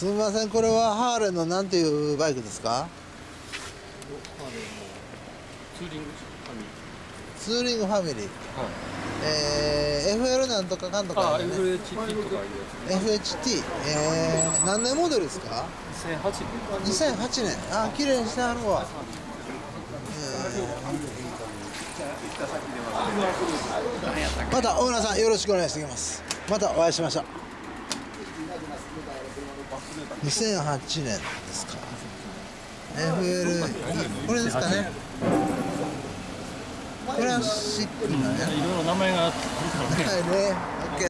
すみませんこれはハーレーのなんていうバイクですか？ツーリングツーリングファミリー。はい。えー、FL なんとかかんとかね。FHT とかいうや FHT えー、何年モデルですか？つ2008 2008年。あ綺麗にしてあるわ、えーまたオーナーさんよろしくお願いしてきます。またお会いしましょう2008年ですか。FL これですかね。クラシックなね。いろいろ名前があるからねはいね